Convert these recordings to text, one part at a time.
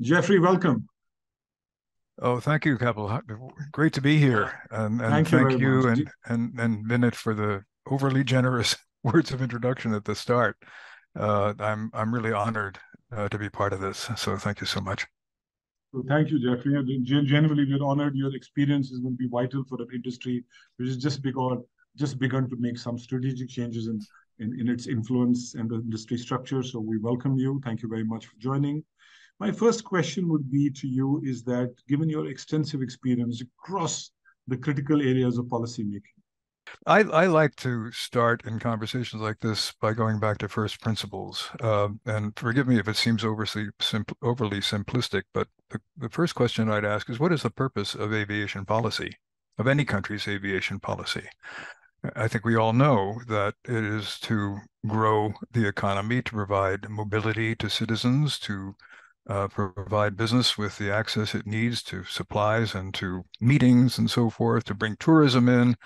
Jeffrey, welcome. Oh, thank you, Kapil. Great to be here, and, and thank, thank you, you and, and and Vinit for the overly generous words of introduction at the start. Uh, I'm I'm really honored uh, to be part of this. So thank you so much. So thank you, Jeffrey. Genuinely, we're honored. Your experience is going to be vital for an industry which is just begun just begun to make some strategic changes in, in, in its influence and the industry structure. So we welcome you. Thank you very much for joining. My first question would be to you is that given your extensive experience across the critical areas of policymaking, I, I like to start in conversations like this by going back to first principles. Uh, and forgive me if it seems overly, overly simplistic, but the, the first question I'd ask is what is the purpose of aviation policy, of any country's aviation policy? I think we all know that it is to grow the economy, to provide mobility to citizens, to uh, provide business with the access it needs to supplies and to meetings and so forth, to bring tourism in,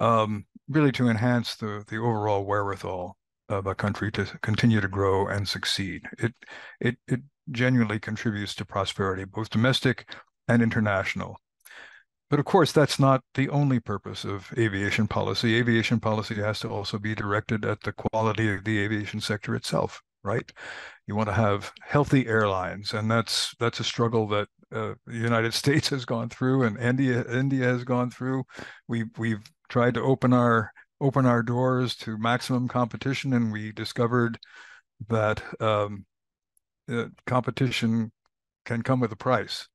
um, really to enhance the, the overall wherewithal of a country to continue to grow and succeed. It, it, it genuinely contributes to prosperity, both domestic and international. But of course, that's not the only purpose of aviation policy. Aviation policy has to also be directed at the quality of the aviation sector itself right? You want to have healthy airlines, and that's that's a struggle that uh, the United States has gone through, and India India has gone through. We we've tried to open our open our doors to maximum competition, and we discovered that um, uh, competition can come with a price.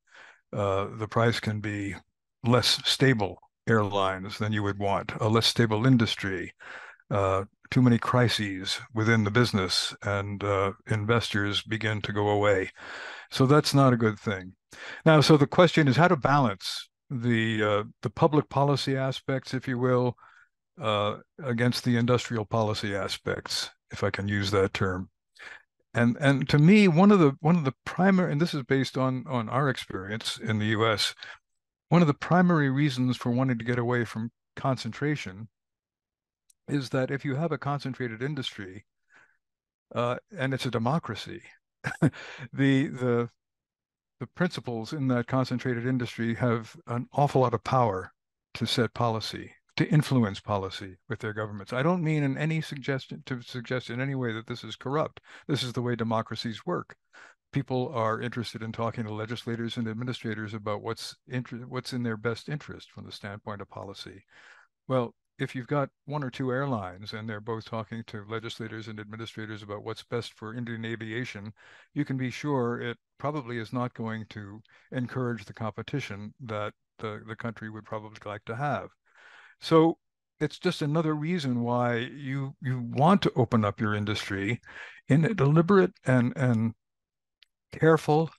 Uh, the price can be less stable airlines than you would want, a less stable industry, uh, too many crises within the business and uh, investors begin to go away. So that's not a good thing. Now, so the question is how to balance the uh, the public policy aspects, if you will, uh, against the industrial policy aspects, if I can use that term. And and to me, one of the one of the primary, and this is based on on our experience in the U.S., one of the primary reasons for wanting to get away from concentration is that if you have a concentrated industry uh, and it's a democracy, the the the principals in that concentrated industry have an awful lot of power to set policy, to influence policy with their governments. I don't mean in any suggestion to suggest in any way that this is corrupt. This is the way democracies work. People are interested in talking to legislators and administrators about what's inter- what's in their best interest from the standpoint of policy. Well, if you've got one or two airlines and they're both talking to legislators and administrators about what's best for Indian aviation, you can be sure it probably is not going to encourage the competition that the, the country would probably like to have. So it's just another reason why you you want to open up your industry in a deliberate and and careful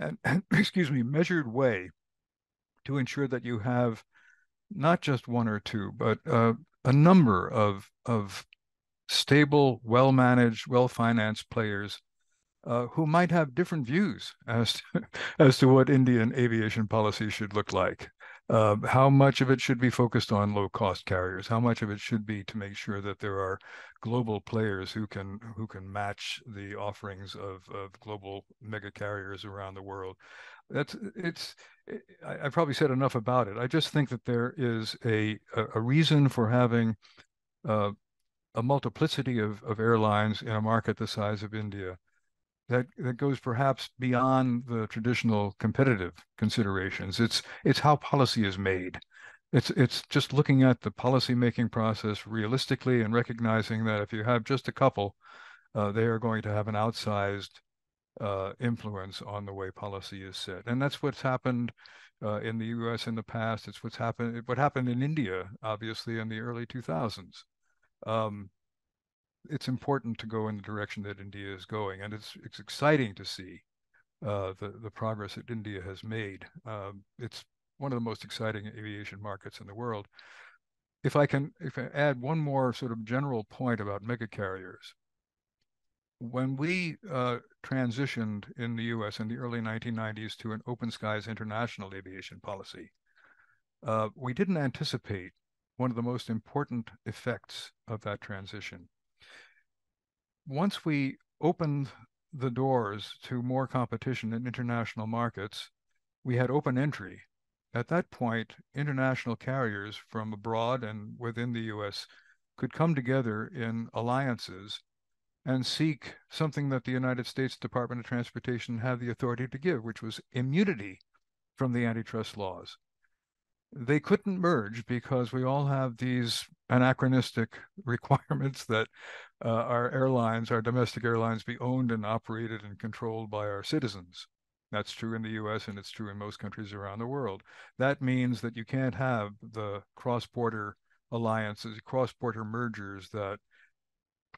and, and excuse me measured way to ensure that you have not just one or two, but uh, a number of of stable, well managed, well financed players uh, who might have different views as to, as to what Indian aviation policy should look like. Uh, how much of it should be focused on low cost carriers? How much of it should be to make sure that there are global players who can who can match the offerings of, of global mega carriers around the world? That's it's I, I probably said enough about it. I just think that there is a a, reason for having uh, a multiplicity of, of airlines in a market the size of India that that goes perhaps beyond the traditional competitive considerations. It's it's how policy is made. It's it's just looking at the policy making process realistically and recognizing that if you have just a couple, uh, they are going to have an outsized uh, influence on the way policy is set. And that's what's happened uh, in the U.S. in the past. It's what's happened. What happened in India, obviously, in the early 2000s. Um, it's important to go in the direction that India is going, and it's it's exciting to see uh, the the progress that India has made. Um, it's one of the most exciting aviation markets in the world. If I can, if I add one more sort of general point about mega carriers, when we uh, transitioned in the US in the early 1990s to an open skies international aviation policy, uh, we didn't anticipate one of the most important effects of that transition. Once we opened the doors to more competition in international markets, we had open entry. At that point, international carriers from abroad and within the US could come together in alliances and seek something that the United States Department of Transportation had the authority to give, which was immunity from the antitrust laws. They couldn't merge because we all have these anachronistic requirements that uh, our airlines, our domestic airlines, be owned and operated and controlled by our citizens. That's true in the US and it's true in most countries around the world. That means that you can't have the cross border alliances, cross border mergers that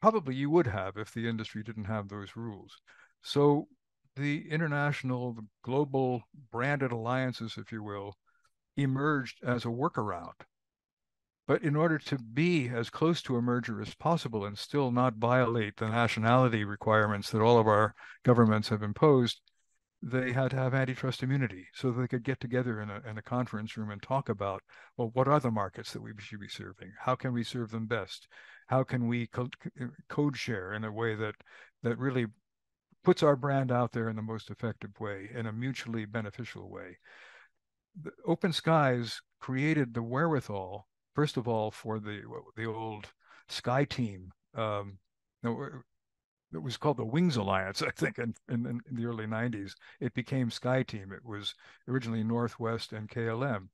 probably you would have if the industry didn't have those rules. So the international, the global branded alliances, if you will, emerged as a workaround. But in order to be as close to a merger as possible and still not violate the nationality requirements that all of our governments have imposed, they had to have antitrust immunity so they could get together in a, in a conference room and talk about, well, what are the markets that we should be serving? How can we serve them best? How can we co- code share in a way that, that really puts our brand out there in the most effective way, in a mutually beneficial way? The Open Skies created the wherewithal, first of all, for the, the old Sky team. Um, it was called the Wings Alliance, I think, in, in, in, the early 90s. It became Sky Team. It was originally Northwest and KLM.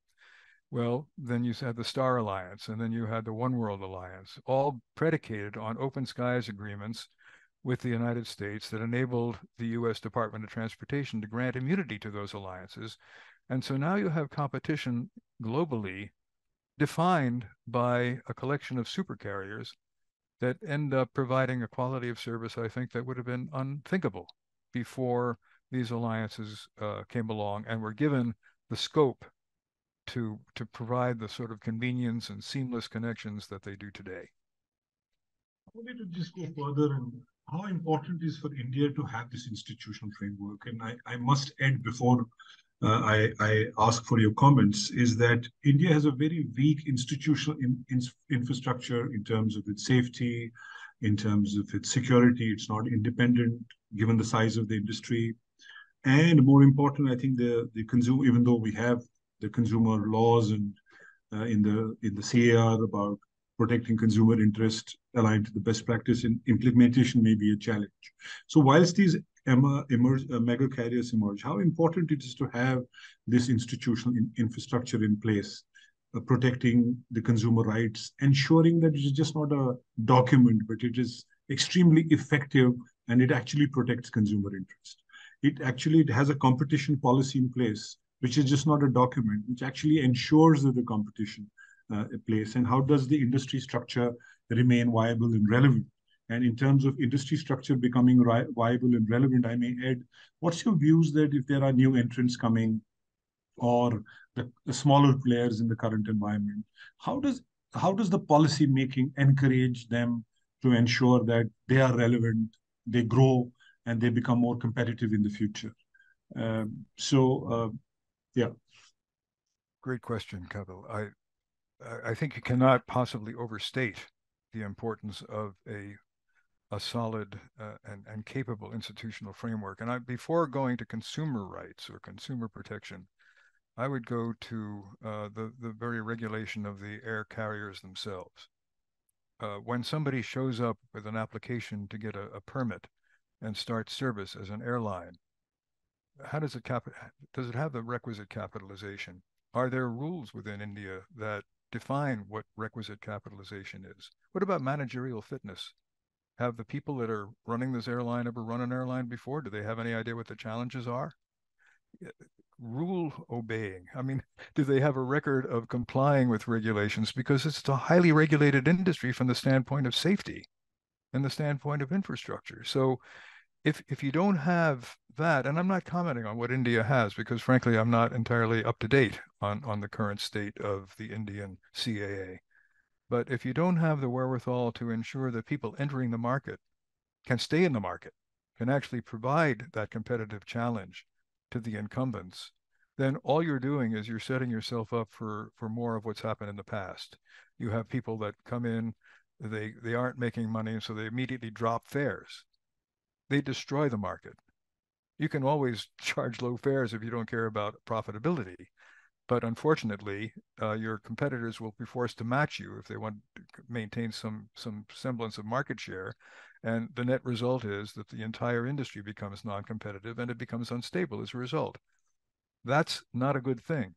Well, then you had the Star Alliance, and then you had the One World Alliance, all predicated on open skies agreements with the United States that enabled the U.S. Department of Transportation to grant immunity to those alliances. And so now you have competition globally defined by a collection of supercarriers that end up providing a quality of service I think that would have been unthinkable before these alliances uh, came along and were given the scope to to provide the sort of convenience and seamless connections that they do today. I wanted to just go further and how important is for India to have this institutional framework. And I, I must add before uh, I, I, ask for your comments is that India has a very weak institutional in, in, infrastructure in terms of its safety, in terms of its security. It's not independent given the size of the industry. And more important, I think the, the consumer, even though we have the consumer laws and uh, in the in the CAR about protecting consumer interest aligned to the best practice in implementation may be a challenge. So whilst these emerge, uh, mega carriers emerge, how important it is to have this institutional in, infrastructure in place, uh, protecting the consumer rights, ensuring that it is just not a document, but it is extremely effective and it actually protects consumer interest. It actually it has a competition policy in place, which is just not a document, which actually ensures that the competition uh, place and how does the industry structure remain viable and relevant and in terms of industry structure becoming viable and relevant, I may add, what's your views that if there are new entrants coming or the, the smaller players in the current environment, how does how does the policy making encourage them to ensure that they are relevant, they grow, and they become more competitive in the future? Um, so, uh, yeah. Great question, Kapil. I I think you cannot possibly overstate the importance of a a solid uh, and, and capable institutional framework. And I, before going to consumer rights or consumer protection, I would go to uh, the, the very regulation of the air carriers themselves. Uh, when somebody shows up with an application to get a, a, permit and start service as an airline, how does it cap- does it have the requisite capitalization? Are there rules within India that define what requisite capitalization is? What about managerial fitness? have the people that are running this airline ever run an airline before? Do they have any idea what the challenges are? Rule obeying. I mean, do they have a record of complying with regulations? Because it's a highly regulated industry from the standpoint of safety and the standpoint of infrastructure. So if if you don't have that, and I'm not commenting on what India has because frankly I'm not entirely up to date on on the current state of the Indian CAA. But if you don't have the wherewithal to ensure that people entering the market can stay in the market, can actually provide that competitive challenge to the incumbents, then all you're doing is you're setting yourself up for for more of what's happened in the past. You have people that come in, they they aren't making money, so they immediately drop fares. They destroy the market. You can always charge low fares if you don't care about profitability. But unfortunately, uh, your competitors will be forced to match you if they want to maintain some some semblance of market share. And the net result is that the entire industry becomes non-competitive and it becomes unstable as a result. That's not a good thing.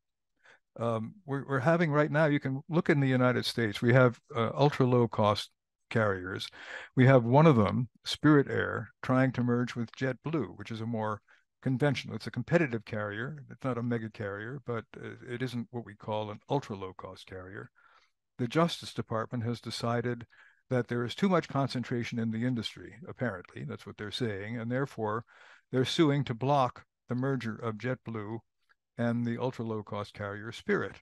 Um, we're, we're having right now, you can look in the United States, we have uh, ultra low cost carriers. We have one of them, Spirit Air, trying to merge with JetBlue, which is a more conventional. It's a competitive carrier. It's not a mega carrier, but uh, it isn't what we call an ultra low cost carrier. The Justice Department has decided that there is too much concentration in the industry, apparently. That's what they're saying. And therefore, they're suing to block the merger of JetBlue and the ultra low cost carrier Spirit.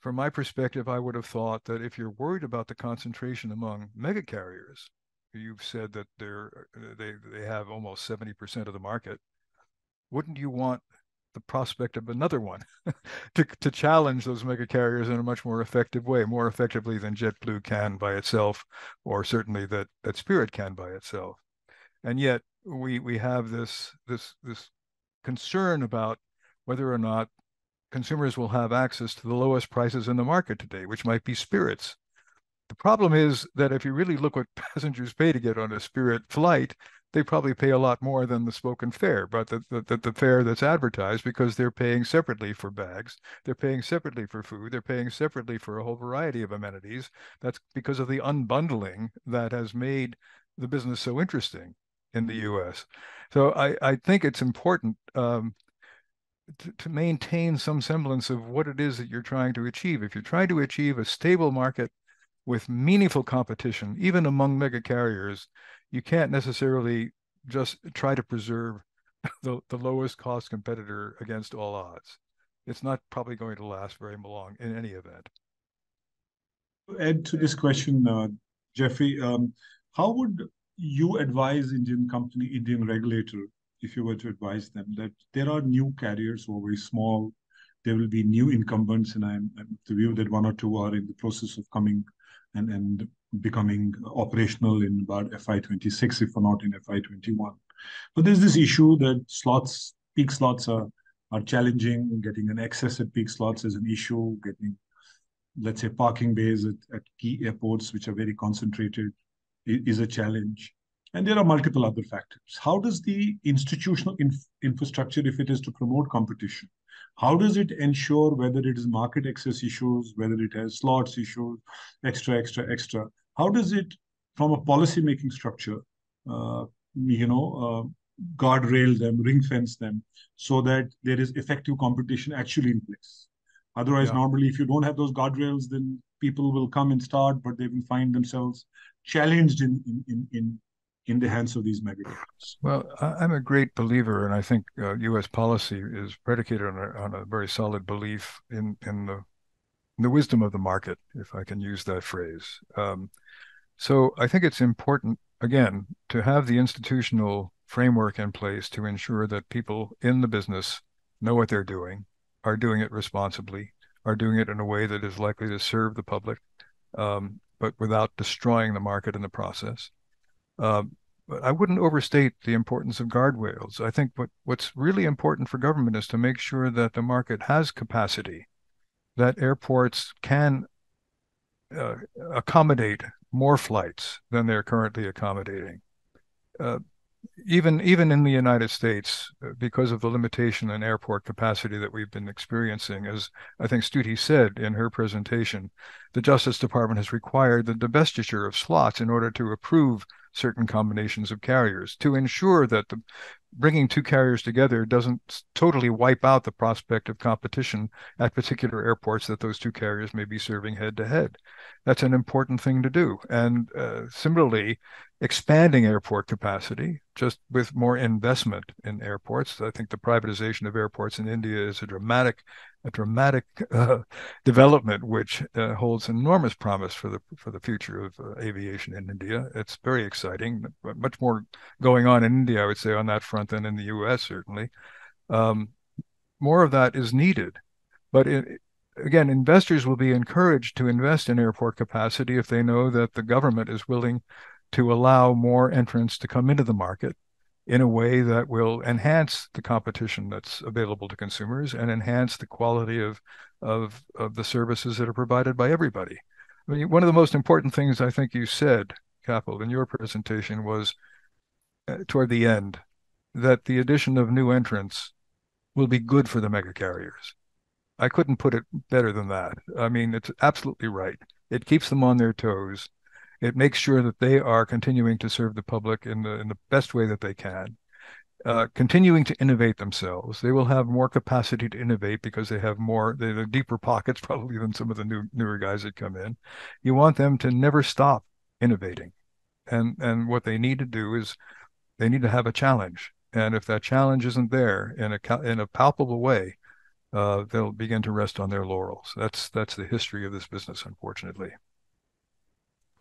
From my perspective, I would have thought that if you're worried about the concentration among mega carriers, you've said that they're, uh, they, they have almost 70% of the market wouldn't you want the prospect of another one to, to challenge those mega carriers in a much more effective way, more effectively than JetBlue can by itself, or certainly that, that Spirit can by itself. And yet we we have this this this concern about whether or not consumers will have access to the lowest prices in the market today, which might be spirits. The problem is that if you really look what passengers pay to get on a Spirit flight, they probably pay a lot more than the spoken fare, but the, the, the fare that's advertised because they're paying separately for bags, they're paying separately for food, they're paying separately for a whole variety of amenities. That's because of the unbundling that has made the business so interesting in the U.S. So I, I think it's important um, to, to maintain some semblance of what it is that you're trying to achieve. If you're trying to achieve a stable market with meaningful competition, even among mega carriers, you can't necessarily just try to preserve the, the lowest cost competitor against all odds. It's not probably going to last very long in any event. To Add to this question, uh, Jeffrey, um, how would you advise Indian company, Indian regulator, if you were to advise them that there are new carriers who are very small, there will be new incumbents, and I'm, I'm the view that one or two are in the process of coming and, and becoming operational in about FY26, if not in FY21. But there's this issue that slots, peak slots are, are challenging. Getting an access at peak slots is an issue. Getting, let's say, parking bays at, at key airports, which are very concentrated, is a challenge. And there are multiple other factors. How does the institutional inf infrastructure, if it is to promote competition, how does it ensure whether it is market access issues, whether it has slots issues, extra, extra, extra? How does it, from a policy making structure, uh, you know, uh, guardrail them, ring fence them, so that there is effective competition actually in place? Otherwise, yeah. normally, if you don't have those guardrails, then people will come and start, but they will find themselves challenged in in in, in in the hands of these megacaps? Well, I'm a great believer, and I think uh, U.S. policy is predicated on a, on a very solid belief in in the in the wisdom of the market, if I can use that phrase. Um, so I think it's important, again, to have the institutional framework in place to ensure that people in the business know what they're doing, are doing it responsibly, are doing it in a way that is likely to serve the public, um, but without destroying the market in the process. Uh, but I wouldn't overstate the importance of guardrails. I think what, what's really important for government is to make sure that the market has capacity, that airports can uh, accommodate more flights than they're currently accommodating. Uh, even even in the United States, uh, because of the limitation in airport capacity that we've been experiencing, as I think Stuti said in her presentation, the Justice Department has required the divestiture of slots in order to approve certain combinations of carriers to ensure that the bringing two carriers together doesn't totally wipe out the prospect of competition at particular airports that those two carriers may be serving head to head. That's an important thing to do. And uh, similarly, expanding airport capacity just with more investment in airports. I think the privatization of airports in India is a dramatic a dramatic uh, development which uh, holds enormous promise for the for the future of uh, aviation in India. It's very exciting. but Much more going on in India, I would say, on that front than in the U.S. Certainly, um, more of that is needed. But it, again, investors will be encouraged to invest in airport capacity if they know that the government is willing to allow more entrants to come into the market in a way that will enhance the competition that's available to consumers and enhance the quality of of of the services that are provided by everybody. I mean, one of the most important things I think you said, Kapil, in your presentation was uh, toward the end that the addition of new entrants will be good for the mega carriers. I couldn't put it better than that. I mean, it's absolutely right. It keeps them on their toes. It makes sure that they are continuing to serve the public in the in the best way that they can. Uh, continuing to innovate themselves. They will have more capacity to innovate because they have more, they have deeper pockets probably than some of the new newer guys that come in. You want them to never stop innovating, and and what they need to do is they need to have a challenge. And if that challenge isn't there in a in a palpable way, uh, they'll begin to rest on their laurels. That's that's the history of this business, unfortunately.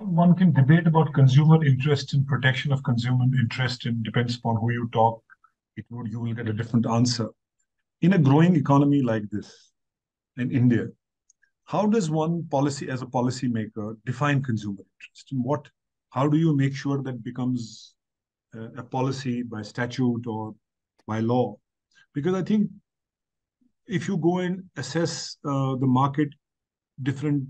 One can debate about consumer interest and protection of consumer interest, and depends upon who you talk. It would you will get a different answer. In a growing economy like this, in India, how does one policy as a policymaker define consumer interest, and what? How do you make sure that becomes a policy by statute or by law. Because I think if you go and assess uh, the market, different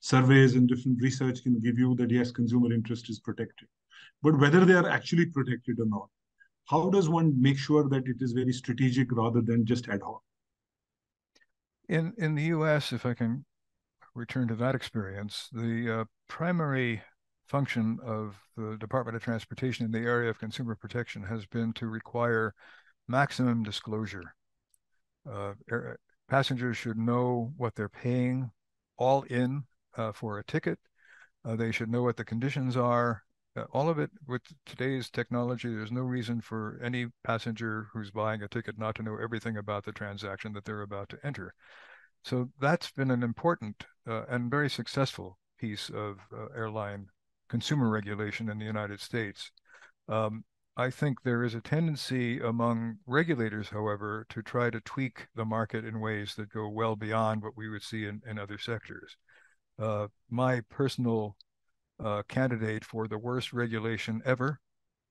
surveys and different research can give you that yes, consumer interest is protected. But whether they are actually protected or not, how does one make sure that it is very strategic rather than just ad hoc? In in the U.S., if I can return to that experience, the uh, primary function of the Department of Transportation in the area of consumer protection has been to require maximum disclosure. Uh, passengers should know what they're paying all in for a ticket. Uh, they should know what the conditions are. Uh, all of it with today's technology, there's no reason for any passenger who's buying a ticket not to know everything about the transaction that they're about to enter. So that's been an important uh, and very successful piece of uh, airline consumer regulation in the United States. Um, I think there is a tendency among regulators, however, to try to tweak the market in ways that go well beyond what we would see in, in other sectors. Uh, my personal uh, candidate for the worst regulation ever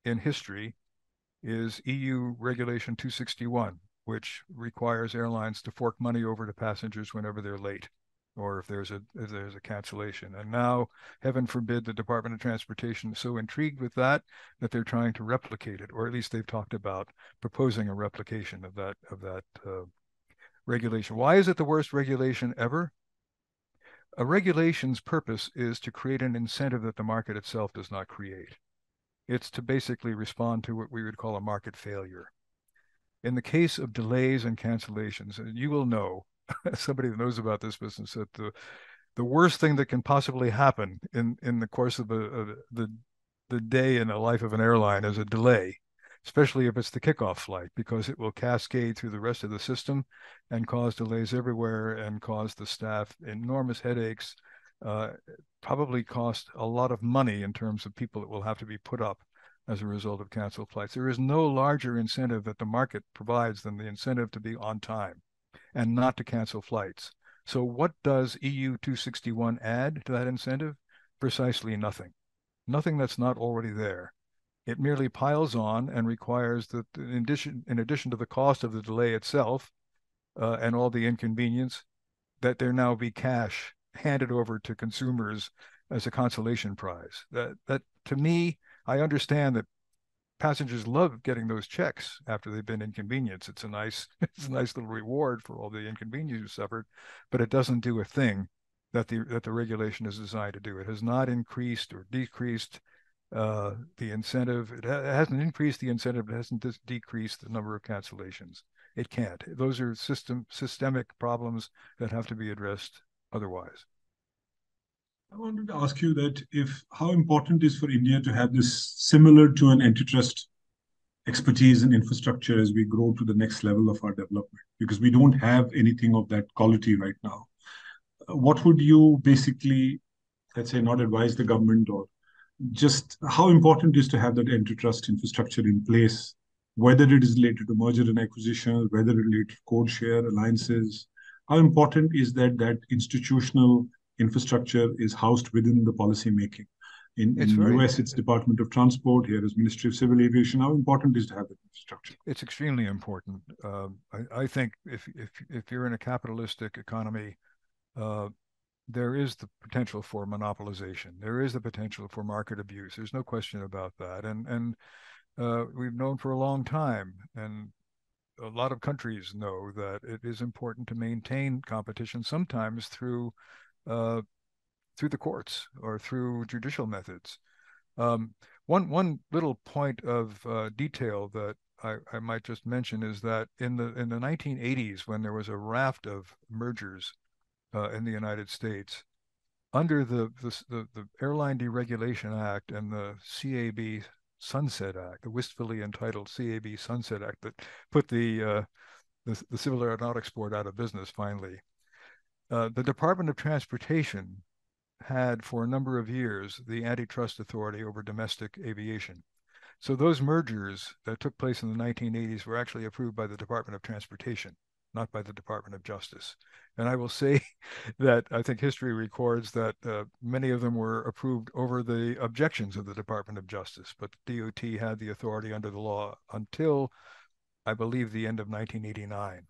in history is EU Regulation 261, which requires airlines to fork money over to passengers whenever they're late or if there's a if there's a cancellation. And now, heaven forbid, the Department of Transportation is so intrigued with that that they're trying to replicate it, or at least they've talked about proposing a replication of that of that uh, regulation. Why is it the worst regulation ever? A regulation's purpose is to create an incentive that the market itself does not create. It's to basically respond to what we would call a market failure. In the case of delays and cancellations, and you will know somebody that knows about this business that the the worst thing that can possibly happen in in the course of, a, the the day in the life of an airline is a delay, especially if it's the kickoff flight, because it will cascade through the rest of the system and cause delays everywhere and cause the staff enormous headaches. Uh, probably cost a lot of money in terms of people that will have to be put up as a result of canceled flights. There is no larger incentive that the market provides than the incentive to be on time and not to cancel flights. So what does EU 261 add to that incentive? Precisely nothing. Nothing that's not already there. It merely piles on and requires that in addition, in addition to the cost of the delay itself uh, and all the inconvenience, that there now be cash handed over to consumers as a consolation prize. That that to me, I understand that passengers love getting those checks after they've been inconvenienced. It's a nice, it's a nice little reward for all the inconvenience you suffered, but it doesn't do a thing that the that the regulation is designed to do. It has not increased or decreased uh, the incentive. It, ha- it, hasn't increased the incentive. It hasn't dis- decreased the number of cancellations. It can't. Those are system systemic problems that have to be addressed otherwise. I wanted to ask you that if how important is for India to have this similar to an antitrust expertise and infrastructure as we grow to the next level of our development because we don't have anything of that quality right now. What would you basically, let's say, not advise the government or just how important is to have that antitrust infrastructure in place, whether it is related to merger and acquisition, whether related to code share alliances? How important is that that institutional infrastructure is housed within the policy making. In, in very, US, it's Department of Transport. Here is Ministry of Civil Aviation. How important is to have that infrastructure? It's extremely important. Uh, I, I, think if, if if you're in a capitalistic economy, uh, there is the potential for monopolization. There is the potential for market abuse. There's no question about that. And and uh, we've known for a long time, and a lot of countries know that it is important to maintain competition, sometimes through uh, through the courts or through judicial methods. Um, one one little point of uh, detail that I, I, might just mention is that in the in the 1980s, when there was a raft of mergers uh, in the United States, under the, the, the the Airline Deregulation Act and the CAB Sunset Act, the wistfully entitled CAB Sunset Act that put the uh, the, the, Civil Aeronautics Board out of business finally. Uh, the Department of Transportation had for a number of years the antitrust authority over domestic aviation. So those mergers that took place in the 1980s were actually approved by the Department of Transportation, not by the Department of Justice. And I will say that I think history records that uh, many of them were approved over the objections of the Department of Justice, but DOT had the authority under the law until I believe the end of 1989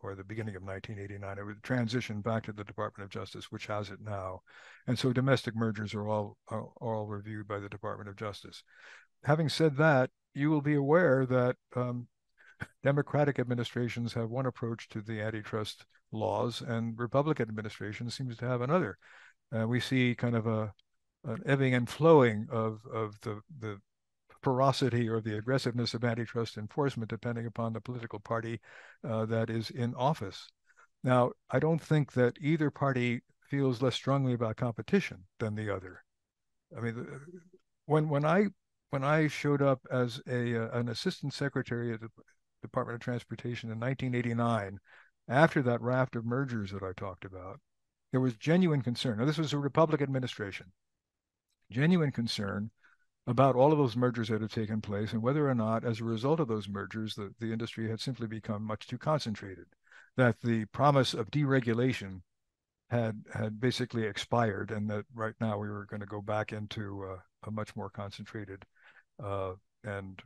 or the beginning of 1989. It was transitioned back to the Department of Justice, which has it now. And so domestic mergers are all are, all reviewed by the Department of Justice. Having said that, you will be aware that um, Democratic administrations have one approach to the antitrust laws, and Republican administration seems to have another. Uh, we see kind of a an ebbing and flowing of of the the ferocity or the aggressiveness of antitrust enforcement, depending upon the political party uh, that is in office. Now, I don't think that either party feels less strongly about competition than the other. I mean, when when I when I showed up as a uh, an assistant secretary at the Department of Transportation in 1989, after that raft of mergers that I talked about, there was genuine concern. Now, this was a Republican administration. Genuine concern about all of those mergers that had taken place and whether or not, as a result of those mergers, the, the industry had simply become much too concentrated, that the promise of deregulation had had basically expired, and that right now we were going to go back into uh, a much more concentrated uh, and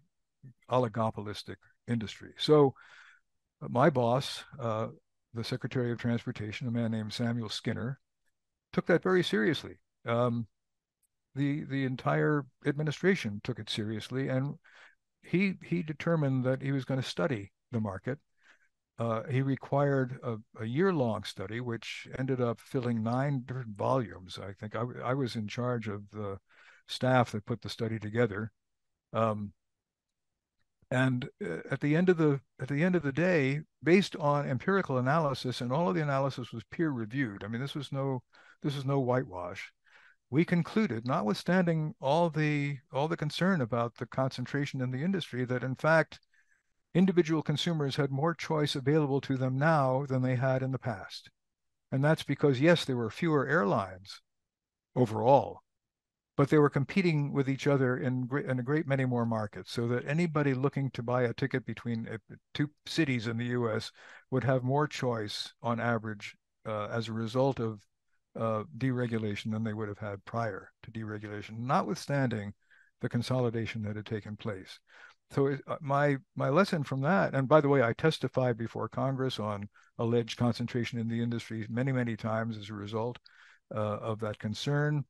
oligopolistic industry. So, uh, my boss, uh, the Secretary of Transportation, a man named Samuel Skinner, took that very seriously. Um, the the entire administration took it seriously, and he he determined that he was going to study the market. Uh, he required a, a year-long study, which ended up filling nine different volumes. I think I, I was in charge of the staff that put the study together. Um, and uh, at the end of the at the end of the day, based on empirical analysis, and all of the analysis was peer reviewed. I mean, this was no this is no whitewash we concluded, notwithstanding all the all the concern about the concentration in the industry, that in fact individual consumers had more choice available to them now than they had in the past. And that's because yes, there were fewer airlines overall, but they were competing with each other in, in a great many more markets so that anybody looking to buy a ticket between uh, two cities in the US would have more choice on average uh, as a result of uh, deregulation than they would have had prior to deregulation, notwithstanding the consolidation that had taken place. So it, uh, my my lesson from that, and by the way, I testified before Congress on alleged concentration in the industry many many times as a result uh, of that concern.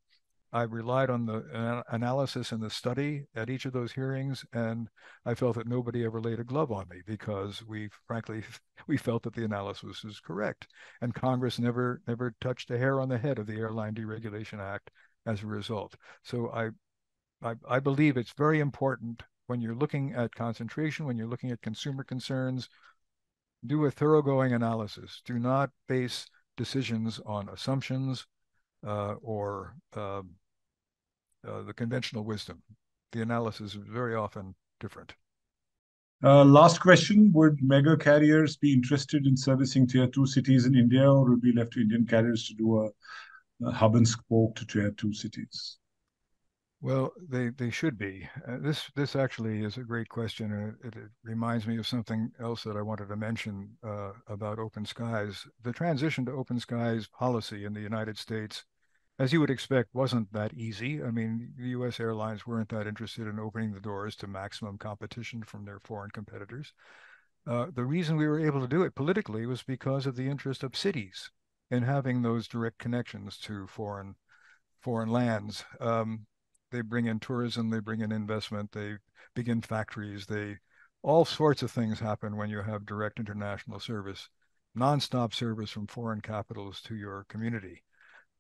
I relied on the analysis and the study at each of those hearings, and I felt that nobody ever laid a glove on me because we, frankly, we felt that the analysis was correct, and Congress never never touched a hair on the head of the Airline Deregulation Act as a result. So I, I, I believe it's very important when you're looking at concentration, when you're looking at consumer concerns, do a thoroughgoing analysis. Do not base decisions on assumptions uh, or um, uh, the conventional wisdom. The analysis is very often different. Uh, last question Would mega carriers be interested in servicing tier two cities in India, or would be left to Indian carriers to do a, a hub and spoke to tier two cities? Well, they, they should be. Uh, this this actually is a great question, and it, it, reminds me of something else that I wanted to mention uh, about open skies. The transition to open skies policy in the United States as you would expect, wasn't that easy. I mean, the U.S. airlines weren't that interested in opening the doors to maximum competition from their foreign competitors. Uh, the reason we were able to do it politically was because of the interest of cities in having those direct connections to foreign foreign lands. Um, they bring in tourism, they bring in investment, they begin factories, they all sorts of things happen when you have direct international service, nonstop service from foreign capitals to your community.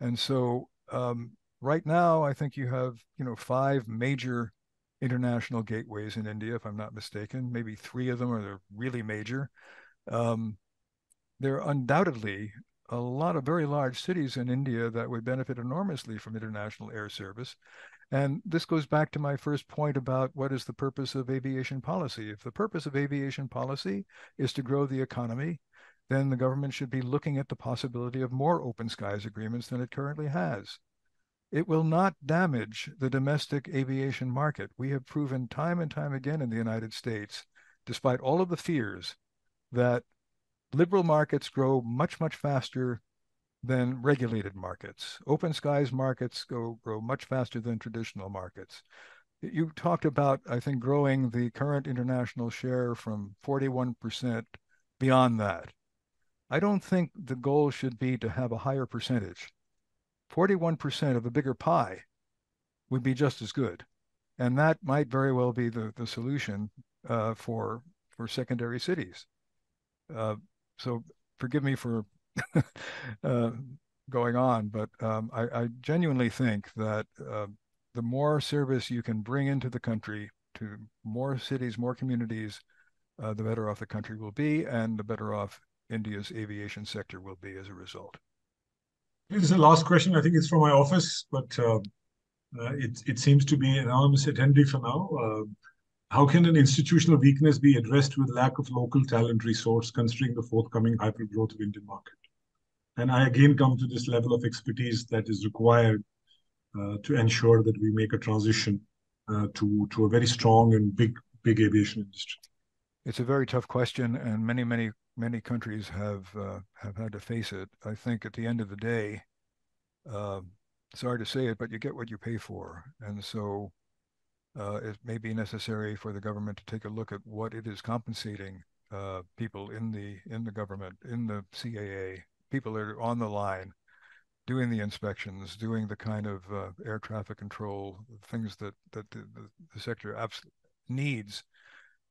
And so um, right now, I think you have, you know, five major international gateways in India, if I'm not mistaken. Maybe three of them are really major. Um, there are undoubtedly a lot of very large cities in India that would benefit enormously from international air service. And this goes back to my first point about what is the purpose of aviation policy. If the purpose of aviation policy is to grow the economy, then the government should be looking at the possibility of more open skies agreements than it currently has. It will not damage the domestic aviation market. We have proven time and time again in the United States, despite all of the fears, that liberal markets grow much, much faster than regulated markets. Open skies markets go grow much faster than traditional markets. You talked about, I think, growing the current international share from 41% beyond that. I don't think the goal should be to have a higher percentage. 41% of a bigger pie would be just as good. And that might very well be the, the solution uh, for, for secondary cities. Uh, so forgive me for uh, going on, but um, I, I, genuinely think that uh, the more service you can bring into the country to more cities, more communities, uh, the better off the country will be, and the better off India's aviation sector will be as a result. This is the last question. I think it's from my office, but uh, uh, it, it seems to be anonymous attendee for now. Uh, how can an institutional weakness be addressed with lack of local talent resource, considering the forthcoming hyper growth of Indian market? And I again come to this level of expertise that is required uh, to ensure that we make a transition uh, to to a very strong and big big aviation industry. It's a very tough question, and many many many countries have uh, have had to face it. I think at the end of the day, uh, hard to say it, but you get what you pay for, and so uh, it may be necessary for the government to take a look at what it is compensating uh, people in the in the government, in the CAA, people that are on the line, doing the inspections, doing the kind of uh, air traffic control things that that the, the, the sector absolutely needs.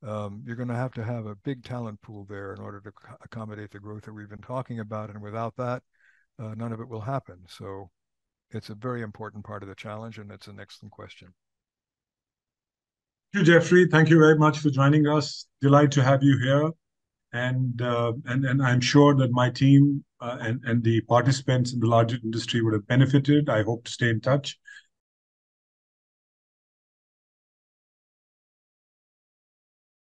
Um, you're going to have to have a big talent pool there in order to accommodate the growth that we've been talking about, and without that, uh, none of it will happen. So, it's a very important part of the challenge, and it's an excellent question. Thank you, Jeffrey. Thank you very much for joining us. Delight to have you here. And, uh, and, and I'm sure that my team uh, and, and the participants in the larger industry would have benefited. I hope to stay in touch.